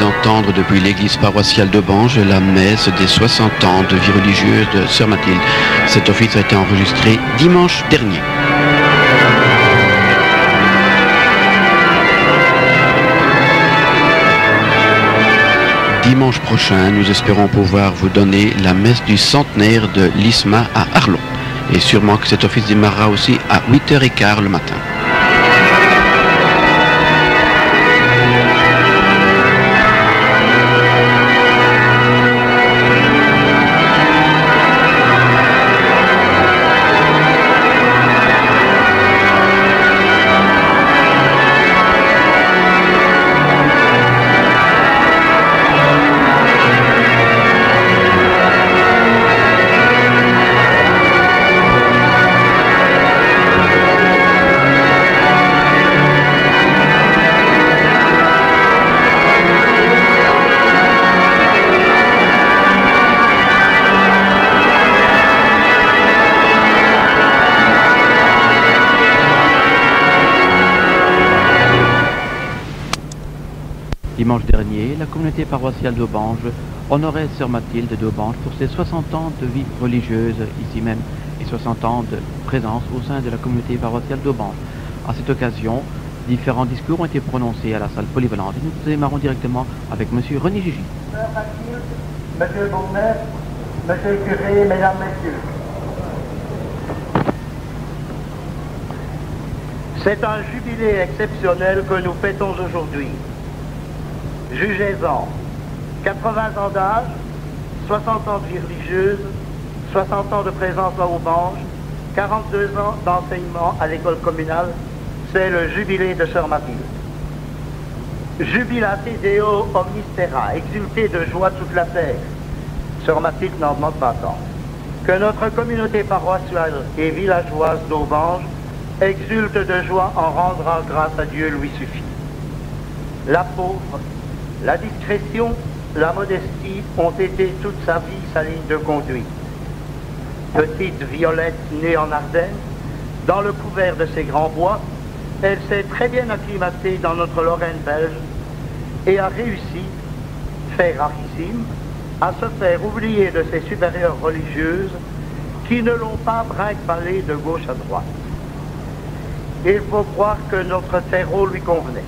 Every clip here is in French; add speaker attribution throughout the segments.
Speaker 1: D'entendre depuis l'église paroissiale de Bange la messe des 60 ans de vie religieuse de Sœur Mathilde. Cet office a été enregistré dimanche dernier. Dimanche prochain, nous espérons pouvoir vous donner la messe du centenaire de l'ISMA à Arlon. Et sûrement que cet office démarrera aussi à 8h15 le matin. Dimanche dernier, la communauté paroissiale d'Aubange honorait Sœur Mathilde d'Aubange pour ses 60 ans de vie religieuse ici même et 60 ans de présence au sein de la communauté paroissiale d'Aubange. À cette occasion, différents discours ont été prononcés à la salle polyvalente et nous démarrons directement avec M. René Gigi.
Speaker 2: Sœur Mathilde, Monsieur bourgmestre, Monsieur le curé, Mesdames, Messieurs. C'est un jubilé exceptionnel que nous fêtons aujourd'hui. Jugez-en. 80 ans d'âge, 60 ans de vie religieuse, 60 ans de présence à Aubange, 42 ans d'enseignement à l'école communale, c'est le jubilé de Sœur Mathilde. Jubilate Deo omnis terra, exulté de joie toute la terre. Sœur Mathilde n'en demande pas tant. Que notre communauté paroissiale et villageoise d'Aubange exulte de joie en rendra grâce à Dieu lui suffit. La pauvre, la discrétion, la modestie ont été toute sa vie sa ligne de conduite. Petite Violette née en Ardennes, dans le couvert de ces grands bois, elle s'est très bien acclimatée dans notre Lorraine belge et a réussi, fait rarissime, à se faire oublier de ses supérieures religieuses qui ne l'ont pas brinque de gauche à droite. Il faut croire que notre terreau lui convenait.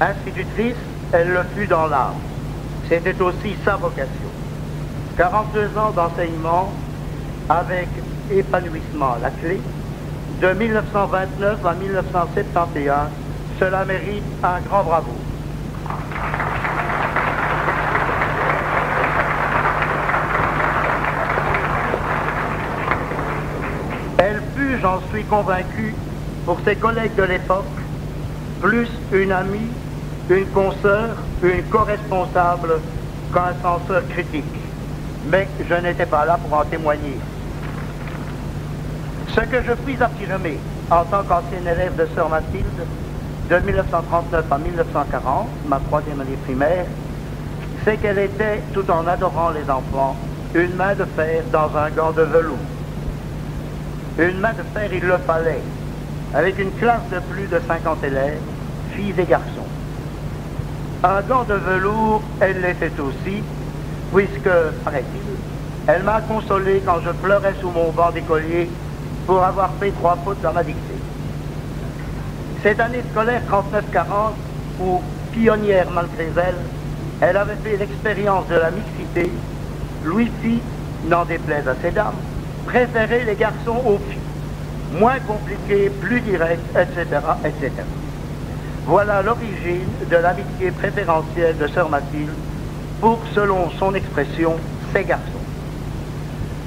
Speaker 2: Institutrice, elle le fut dans l'âme. C'était aussi sa vocation. 42 ans d'enseignement avec épanouissement la clé. De 1929 à 1971, cela mérite un grand bravo. Elle fut, j'en suis convaincu, pour ses collègues de l'époque, plus une amie, une consoeur, une co-responsable qu'un censeur critique. Mais je n'étais pas là pour en témoigner. Ce que je puis affirmer en tant qu'ancien élève de Sœur Mathilde, de 1939 à 1940, ma troisième année primaire, c'est qu'elle était, tout en adorant les enfants, une main de fer dans un gant de velours. Une main de fer, il le fallait, avec une classe de plus de 50 élèves, filles et garçons. Un gant de velours, elle l'était aussi, puisque, paraît-il, elle m'a consolé quand je pleurais sous mon banc d'écolier pour avoir fait trois fautes dans ma dictée. Cette année scolaire 39-40, où, pionnière malgré elle, elle avait fait l'expérience de la mixité, Louis-Phi, n'en déplaise à ses dames, préférait les garçons aux filles, moins compliqués, plus directs, etc., etc. Voilà l'origine de l'amitié préférentielle de Sœur Mathilde pour, selon son expression, ses garçons.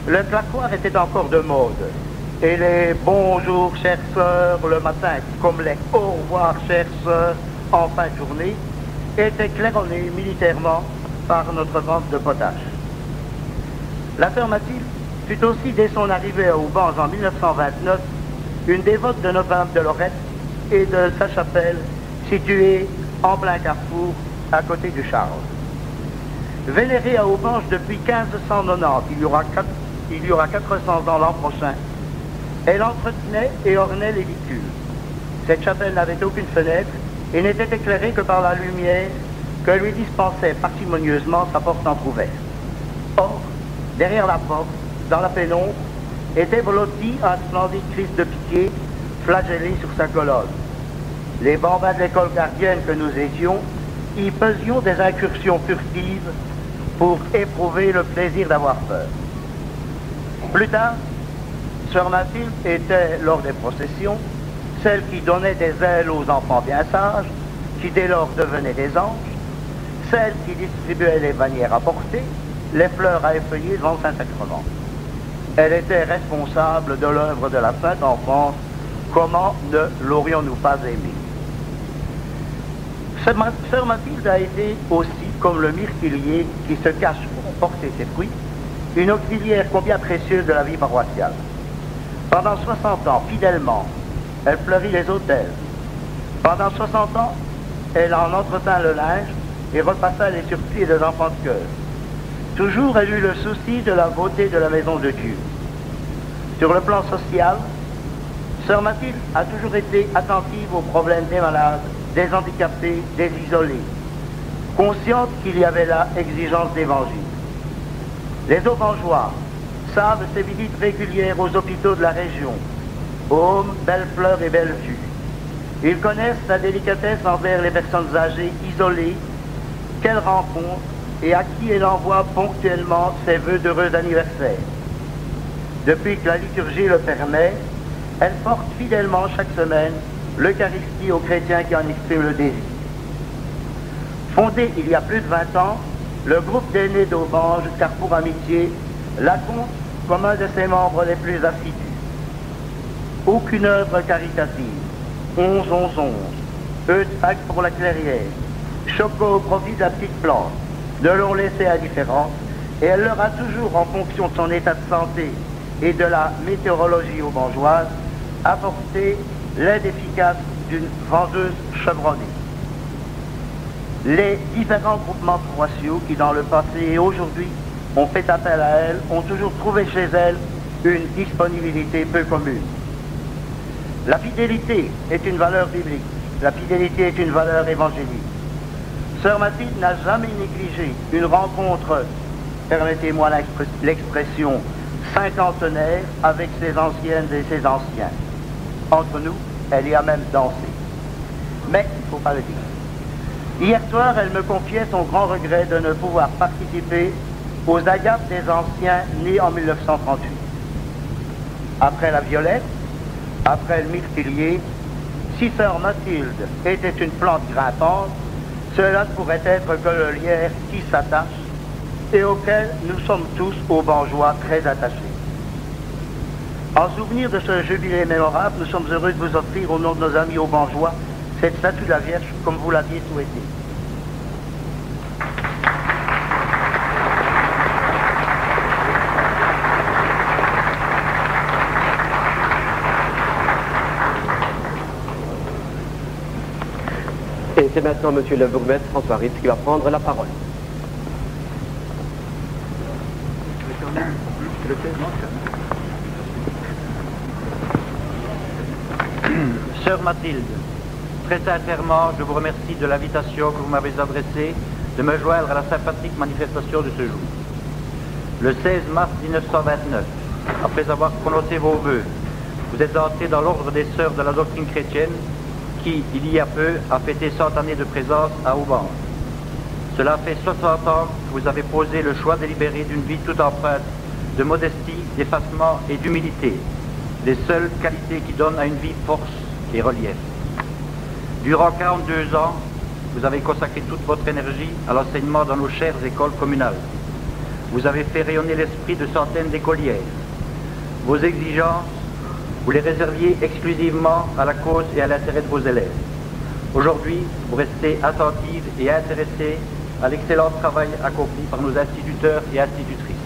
Speaker 2: Le claquoir était encore de mode, et les bonjours, chères sœurs, le matin, comme les au revoir, chères sœurs, en fin de journée, étaient claironnés militairement par notre vente de potache. La sœur Mathilde fut aussi, dès son arrivée à Aubange en 1929, une dévote de Notre-Dame de Lorette et de sa chapelle située en plein carrefour à côté du Charles. Vénérée à Aubange depuis 1590, il y aura, il y aura 400 ans l'an prochain, elle entretenait et ornait l'édicule. Cette chapelle n'avait aucune fenêtre et n'était éclairée que par la lumière que lui dispensait parcimonieusement sa porte entr'ouverte. Or, derrière la porte, dans la pénombre, était blotti un splendide Christ de piquet flagellé sur sa colonne. Les bambins de l'école gardienne que nous étions y faisions des incursions furtives pour éprouver le plaisir d'avoir peur. Plus tard, Sœur Mathilde était, lors des processions, celle qui donnait des ailes aux enfants bien sages, qui dès lors devenaient des anges, celle qui distribuait les bannières à porter, les fleurs à effeuiller devant Saint-Sacrement. Elle était responsable de l'œuvre de la Sainte Enfance. Comment ne l'aurions-nous pas aimée? Sœur Mathilde a été aussi, comme le myrtilier qui se cache pour porter ses fruits, une auxiliaire combien précieuse de la vie paroissiale. Pendant 60 ans, fidèlement, elle fleurit les hôtels. Pendant 60 ans, elle en entretint le linge et repassa les surplis des enfants de cœur. Toujours, elle eut le souci de la beauté de la maison de Dieu. Sur le plan social, Sœur Mathilde a toujours été attentive aux problèmes des malades, des handicapés, des isolés, consciente qu'il y avait là exigence d'évangile. Les Aubangeois savent ses visites régulières aux hôpitaux de la région, Baume, Bellefleur et Bellevue. Ils connaissent sa délicatesse envers les personnes âgées isolées qu'elle rencontre et à qui elle envoie ponctuellement ses vœux d'heureux anniversaire. Depuis que la liturgie le permet, elle porte fidèlement chaque semaine l'Eucharistie aux chrétiens qui en expriment le désir. Fondé il y a plus de 20 ans, le groupe d'aînés d'Aubange, Carrefour Amitié, la compte comme un de ses membres les plus assidus. Aucune œuvre caritative, 11 11 11, eux de pour la clairière, Choco au profit de la petite plante, ne l'ont laissé indifférente, et elle leur a toujours, en fonction de son état de santé et de la météorologie aubangeoise, apporté l'aide efficace d'une vendeuse chevronnée. Les différents groupements paroissiaux qui, dans le passé et aujourd'hui, ont fait appel à elle, ont toujours trouvé chez elle une disponibilité peu commune. La fidélité est une valeur biblique. La fidélité est une valeur évangélique. Sœur Mathilde n'a jamais négligé une rencontre, permettez-moi l'expression, cinquantenaire avec ses anciennes et ses anciens. Entre nous, elle y a même dansé. Mais il ne faut pas le dire. Hier soir, elle me confiait son grand regret de ne pouvoir participer aux agapes des anciens nés en 1938. Après la violette, après le myrtilier, si sœur Mathilde était une plante grimpante, cela ne pourrait être que le lierre qui s'attache et auquel nous sommes tous aux banjois très attachés. En souvenir de ce jubilé mémorable, nous sommes heureux de vous offrir au nom de nos amis aux banjois cette statue de la Vierge comme vous l'aviez souhaité.
Speaker 3: Et c'est maintenant Monsieur le bourgmestre François Ritz qui va prendre la parole.
Speaker 4: Sœur Mathilde, très sincèrement, je vous remercie de l'invitation que vous m'avez adressée de me joindre à la sympathique manifestation de ce jour. Le 16 mars 1929, après avoir prononcé vos voeux, vous êtes entré dans l'ordre des sœurs de la doctrine chrétienne qui, il y a peu, a fêté 100 années de présence à Auban. Cela fait 60 ans que vous avez posé le choix délibéré d'une vie toute empreinte de modestie, d'effacement et d'humilité, les seules qualités qui donnent à une vie force et relief. Durant 42 ans, vous avez consacré toute votre énergie à l'enseignement dans nos chères écoles communales. Vous avez fait rayonner l'esprit de centaines d'écolières. Vos exigences vous les réserviez exclusivement à la cause et à l'intérêt de vos élèves. Aujourd'hui, vous restez attentive et intéressée à l'excellent travail accompli par nos instituteurs et institutrices.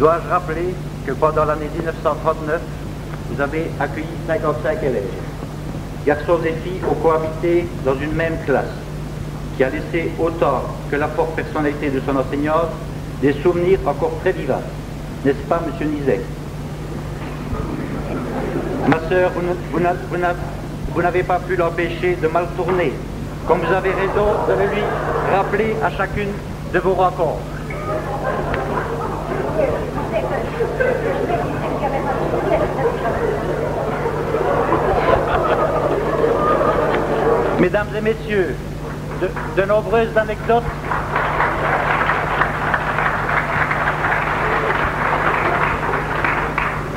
Speaker 4: Dois-je rappeler que pendant l'année 1939, vous avez accueilli 55 élèves, garçons et filles ont cohabité dans une même classe, qui a laissé autant que la forte personnalité de son enseignante des souvenirs encore très vivaces. N'est-ce pas, Monsieur Nizet? Ma sœur, vous n'avez pas pu l'empêcher de mal tourner comme vous avez raison de lui rappeler à chacune de vos rencontres. Mesdames et messieurs, de, nombreuses anecdotes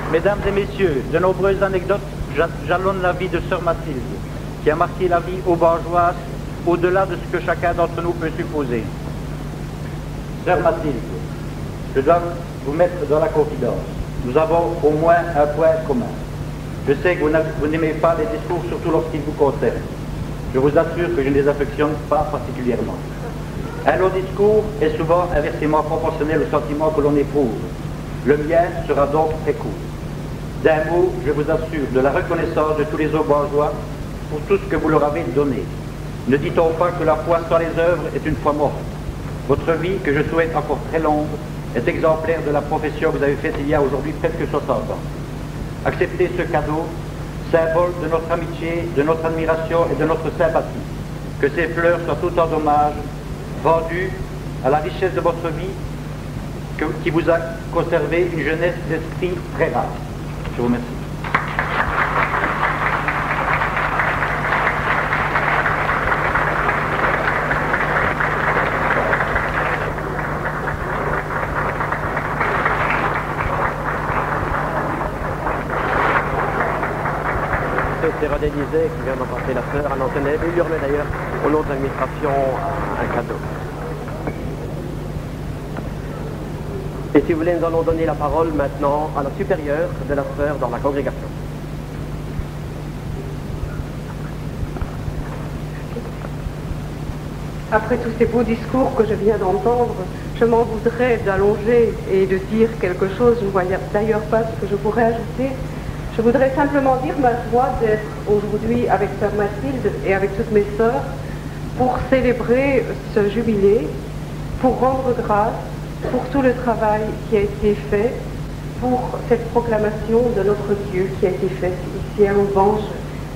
Speaker 4: Mesdames et messieurs, de nombreuses anecdotes jalonnent la vie de Sœur Mathilde, qui a marqué la vie aubangeoise au-delà de ce que chacun d'entre nous peut supposer. Sœur Mathilde, je dois vous mettre dans la confidence. Nous avons au moins un point commun. Je sais que vous n'aimez pas les discours, surtout lorsqu'ils vous concernent. Je vous assure que je ne les affectionne pas particulièrement. Un long discours est souvent inversement proportionnel au sentiment que l'on éprouve. Le mien sera donc très court. D'un mot, je vous assure de la reconnaissance de tous les bourgeois pour tout ce que vous leur avez donné. Ne dit-on pas que la foi sans les œuvres est une foi morte? Votre vie, que je souhaite encore très longue, est exemplaire de la profession que vous avez faite il y a aujourd'hui presque 60 ans. Acceptez ce cadeau symbole de notre amitié, de notre admiration et de notre sympathie. Que ces fleurs soient autant d'hommages vendus à la richesse de votre vie qui vous a conservé une jeunesse d'esprit très rare. Je vous remercie.
Speaker 3: René Disait, qui vient d'emporter la fleur à l'antenne. Il lui remet d'ailleurs, au nom de l'administration, un cadeau. Et si vous voulez, nous allons donner la parole maintenant à la supérieure de la sœur dans la congrégation.
Speaker 5: Après tous ces beaux discours que je viens d'entendre, je m'en voudrais d'allonger et de dire quelque chose. Je ne vois d'ailleurs pas ce que je pourrais ajouter. Je voudrais simplement dire ma joie d'être aujourd'hui avec Sœur Mathilde et avec toutes mes sœurs pour célébrer ce jubilé, pour rendre grâce pour tout le travail qui a été fait, pour cette proclamation de notre Dieu qui a été faite ici à Aubange,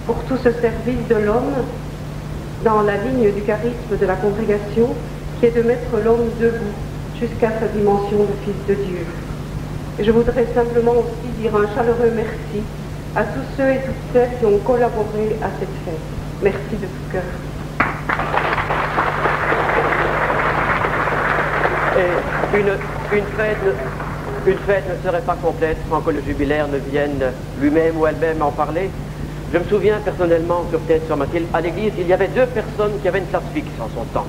Speaker 5: pour tout ce service de l'homme dans la ligne du charisme de la congrégation qui est de mettre l'homme debout jusqu'à sa dimension de Fils de Dieu. Je voudrais simplement aussi dire un chaleureux merci à tous ceux et toutes celles qui ont collaboré à cette fête. Merci de tout cœur.
Speaker 3: Et une, fête, ne serait pas complète sans que le jubilaire ne vienne lui-même ou elle-même en parler. Je me souviens personnellement, sur peut-être sur Mathilde, à l'église, il y avait deux personnes qui avaient une place fixe en son temps.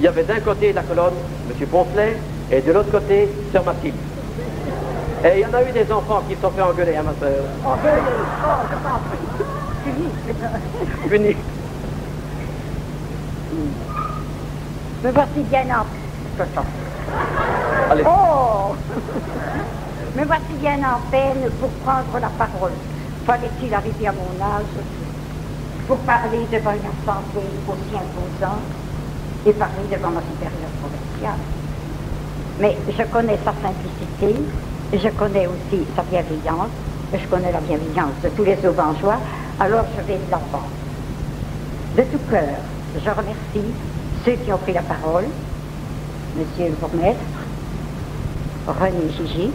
Speaker 3: Il y avait d'un côté la colonne M. Poncelet et de l'autre côté Sœur Mathilde. Et il y en a eu des enfants qui se sont fait engueuler, à hein, ma soeur.
Speaker 6: Engueuler Oh, je t'en prie. Fini.
Speaker 3: Fini.
Speaker 6: Me voici bien en...
Speaker 3: Allez.
Speaker 6: Oh Me voici bien en peine pour prendre la parole. Fallait-il arriver à mon âge pour parler devant une assemblée aussi imposante et parler devant ma supérieure provinciale? Mais je connais sa simplicité, je connais aussi sa bienveillance, je connais la bienveillance de tous les aubangeois, alors je vais de l'avant. De tout cœur, je remercie ceux qui ont pris la parole, Monsieur le bourgmestre, René Gigi,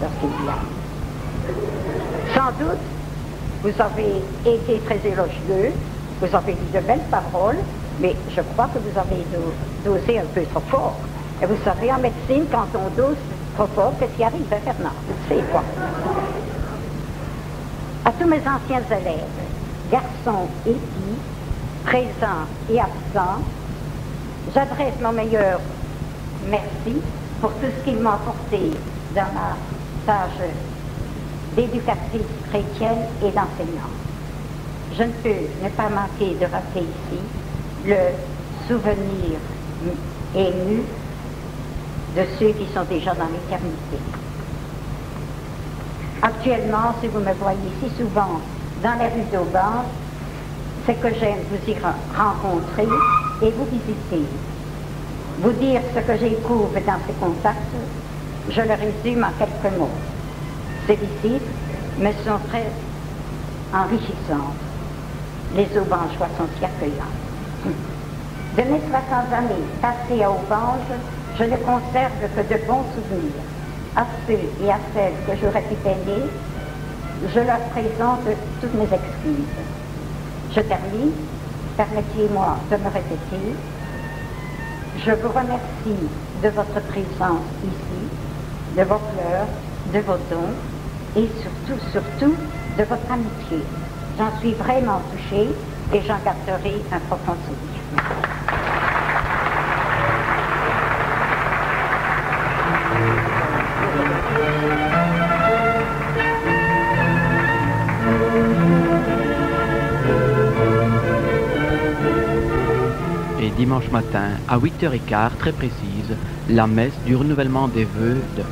Speaker 6: vient. Sans doute, vous avez été très élogieux, vous avez dit de belles paroles, mais je crois que vous avez dosé un peu trop fort. Et vous savez, en médecine, quand on dose trop fort, qu'est-ce qui arrive, hein, Fernand C'est quoi À tous mes anciens élèves, garçons et filles, présents et absents, j'adresse mon meilleur merci pour tout ce qu'ils m'ont apporté dans ma tâche d'éducatrice chrétienne et d'enseignante. Je ne peux ne pas manquer de rappeler ici le souvenir ému de ceux qui sont déjà dans l'éternité. Actuellement, si vous me voyez si souvent dans les rues d'Auban, c'est que j'aime vous y rencontrer et vous visiter. Vous dire ce que j'éprouve dans ces contacts, je le résume en quelques mots. Ces visites me sont très enrichissantes. Les Aubangeois sont si accueillants. De mes 60 années passées à Aubange, je ne conserve que de bons souvenirs. À ceux et à celles que j'aurais pu peiner, je leur présente toutes mes excuses. Je termine. Permettez-moi de me répéter. Je vous remercie de votre présence ici, de vos fleurs, de vos dons et surtout, surtout de votre amitié. J'en suis vraiment touchée et j'en garderai un profond souvenir.
Speaker 1: Dimanche matin, à 8h15, très précise, la messe du renouvellement des vœux de.